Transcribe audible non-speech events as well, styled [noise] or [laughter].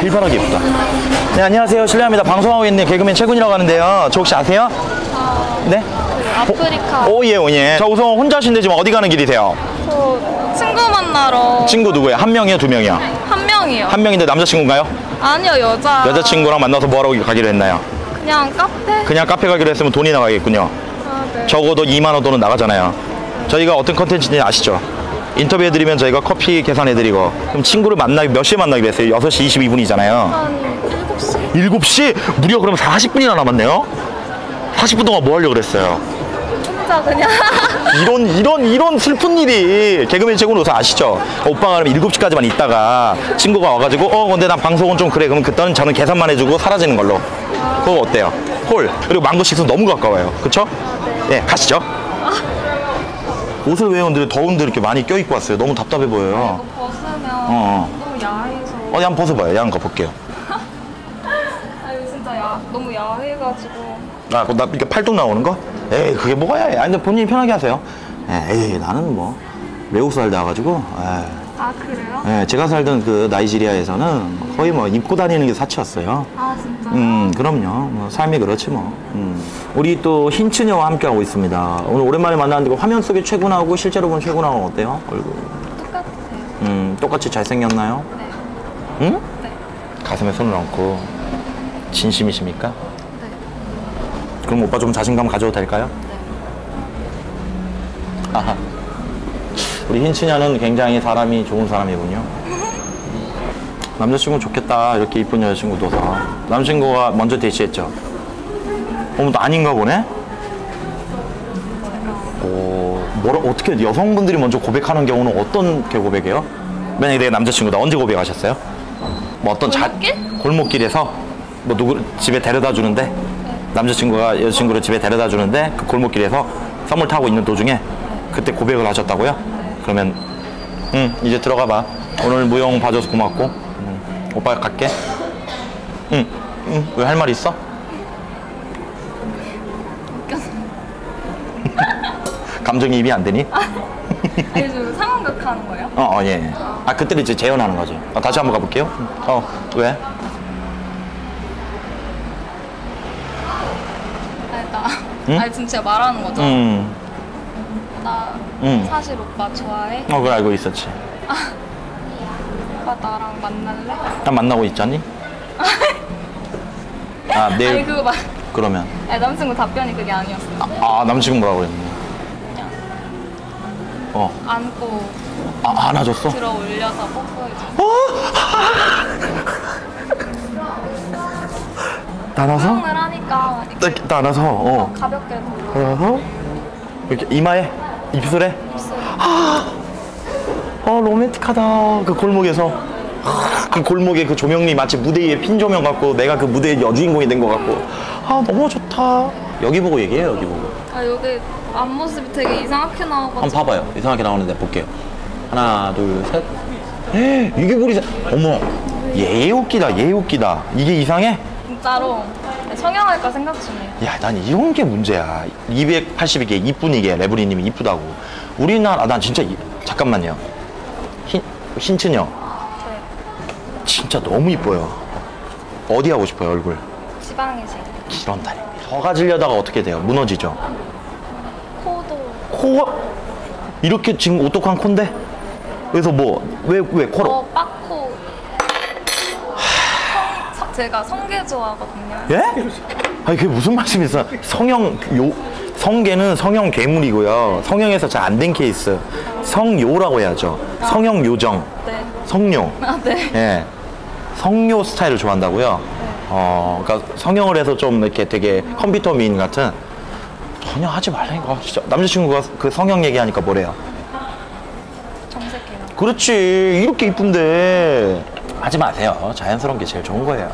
살벌하게 예쁘다. 네, 안녕하세요. 실례합니다. 방송하고 있는 개그맨 최군이라고 하는데요. 저 혹시 아세요? 네? 아프리카 오, 예, 오, 예. 저 우선 혼자신데 지금 어디 가는 길이세요? 저 친구 만나러 친구 누구예요? 한 명이요? 두 명이요? 한 명이요. 한 명인데 남자친구인가요? 아니요 여자. 여자친구랑 만나서 뭐하러 가기로 했나요? 그냥 카페. 그냥 카페 가기로 했으면 돈이 나가겠군요. 아, 네. 적어도 2만 원 돈은 나가잖아요. 저희가 어떤 컨텐츠인지 아시죠? 인터뷰해드리면 저희가 커피 계산해드리고 그럼 친구를 만나기 몇 시에 만나기로 했어요? 6시 22분이잖아요. 한 7시 7시? 무려 그럼 40분이나 남았네요? 40분 동안 뭐 하려고 그랬어요? 혼자 그냥 [laughs] 이런 이런 이런 슬픈 일이 개그맨 최고는 우선 아시죠? 오빠가 그럼 7시까지만 있다가 친구가 와가지고 어 근데 난 방송은 좀 그래 그러면 그때는 저는 계산만 해주고 사라지는 걸로 그거 어때요? 홀 그리고 망고 식수 너무 가까워요 그쵸? 네 가시죠 옷을 왜 오늘 더운데 이렇게 많이 껴입고 왔어요? 너무 답답해 보여요 이거 벗으면 어. 너무 야해서. 어디 한번 벗어봐요 야한 거 볼게요 아 이거 진짜 야 너무 야해가지고. 아, 그나 이렇게 팔뚝 나오는 거? 에이, 그게 뭐가 야해. 아니, 근데 본인이 편하게 하세요. 에이, 나는 뭐, 외국 살다 와가지고, 에이. 아 그래요? 예, 제가 살던 그 나이지리아에서는 거의 뭐 입고 다니는 게 사치였어요. 아 진짜. 음, 그럼요. 뭐 삶이 그렇지 뭐. 음. 우리 또 흰치녀와 함께하고 있습니다. 오늘 오랜만에 만났는데 그 화면 속에 최군하고 실제로 보면 최군하고 어때요? 얼굴. 똑같아요. 음, 똑같이 잘생겼나요? 네. 응? 네. 가슴에 손을 얹고 진심이십니까? 네. 그럼 오빠 좀 자신감 가져도 될까요? 아하. 우리 흰치냐는 굉장히 사람이 좋은 사람이군요. [laughs] 남자친구 좋겠다. 이렇게 이쁜 여자친구 둬서. 남자친구가 먼저 대시했죠. 어머, 또 아닌가 보네? 오, 뭐라, 어떻게 여성분들이 먼저 고백하는 경우는 어떤 게 고백이에요? 만약에 내가 남자친구다. 언제 고백하셨어요? 뭐 어떤 자, 골목길? 골목길에서 뭐 누구 집에 데려다 주는데 남자친구가 여자친구를 집에 데려다 주는데 그 골목길에서 썸을 타고 있는 도중에 그때 고백을 하셨다고요? 그러면 응 이제 들어가 봐 오늘 무용 봐줘서 고맙고 응, 오빠 갈게 응 응 왜 할 말 있어? [laughs] 감정이 입이 안 되니? 아니 저 상황극 하는 거예요? 어, 어, 예. 아, 그때는 이제 재현하는 거죠. 어, 다시 한번 가볼게요. 어, 왜? 아니 나. 응? 아니 진짜 말하는 거죠. 음, 나 응. 사실 오빠 좋아해. 어, 그걸 알고 있었지. 오빠 나랑 만날래? 난 만나고 있잖니? [laughs] 아, 내일, 아니 그거 말. 그러면. 아니 남친구 답변이 그게 아니었어. 아, 남친구 뭐라고 그랬니? 어, 안고 아, 안아줬어? 들어 올려서 뽀뽀해줘. [laughs] 나눠서? 사랑을 하니까 이렇게 딱, 나눠서, 어. 가볍게 돌려. 나눠서? 이렇게 이마에? 입술에? 입술. 어, 로맨틱하다. 그 골목에서. 아, 그 골목에 그 조명이 마치 무대 위에 핀 조명 같고 내가 그 무대의 여주인공이 된 것 같고. 아, 너무 좋다. 여기 보고 얘기해요, 여기 보고. 아 여기 앞모습이 되게 이상하게 나와가지고. 한번 봐봐요. 이상하게 나오는데 볼게요. 하나, 둘, 셋. 에이, 이게 우리 사- 어머, 얘 웃기다, 얘 웃기다. 이게 이상해? 진짜로 성형할까 생각 중이에요. 야, 난 이런 게 문제야. 282개 이쁜 이게 레브리님이 이쁘다고. 우리나라, 난 진짜 이- 잠깐만요. 흰 흰츠녀 네. 진짜 너무 이뻐요. 어디 하고 싶어요 얼굴? 지방이식. 이런다니. 더 가지려다가 어떻게 돼요? 무너지죠. 코도 코가 이렇게 지금 오똑한 콘데? 그래서 뭐 왜 왜 코로? 더 빠코. 성, 성- 제가 성게 좋아하거든요. 예? 아니 그게 무슨 말씀이세요? 성형 요 성계는 성형 괴물이고요. 성형에서 잘 안 된 케이스. 성요라고 해야죠. 성형 요정. 네. 성요. 아 네. 예. 성요 스타일을 좋아한다고요? 어, 그러니까 성형을 해서 좀 이렇게 되게 컴퓨터 미인 같은 전혀 하지 말라니까. 진짜 남자친구가 그 성형 얘기하니까 뭐래요? 정색해요. 그렇지. 이렇게 이쁜데 하지 마세요. 자연스러운 게 제일 좋은 거예요.